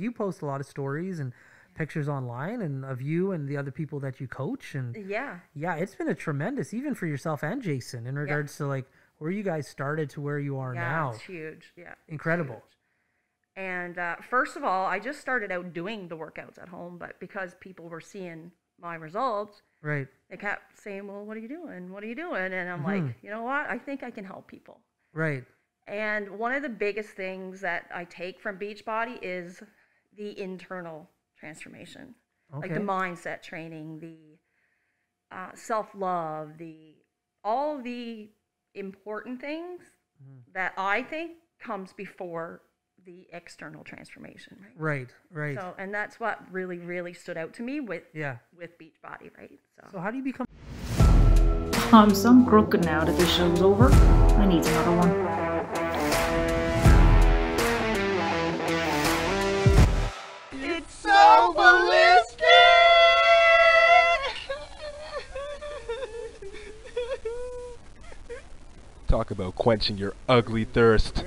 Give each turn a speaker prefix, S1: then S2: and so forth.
S1: you post a lot of stories and pictures online and of you and the other people that you coach and
S2: Yeah.
S1: yeah, it's been a tremendous even for yourself and Jason in regards to like where you guys started to where you are
S2: Yeah,
S1: now.
S2: it's huge. Yeah.
S1: Incredible.
S2: huge. And uh, first of all, I just started out doing the workouts at home, but because people were seeing my results,
S1: Right.
S2: they kept saying, "Well, what are you doing? What are you doing?" And I'm
S1: Mhm.
S2: like, you know what? I think I can help people.
S1: Right.
S2: And one of the biggest things that I take from Beachbody is the internal transformation, like the mindset training, the uh, self love, the all the important things
S1: Mm-hmm.
S2: that I think comes before the external transformation. Right.
S1: Right. Right.
S2: So, and that's what really, really stood out to me with
S1: yeah.
S2: with Beachbody, right? So,
S1: So how do you become
S3: I'm so crooked now that this show's over. I need another one.
S4: Talk about quenching your ugly thirst.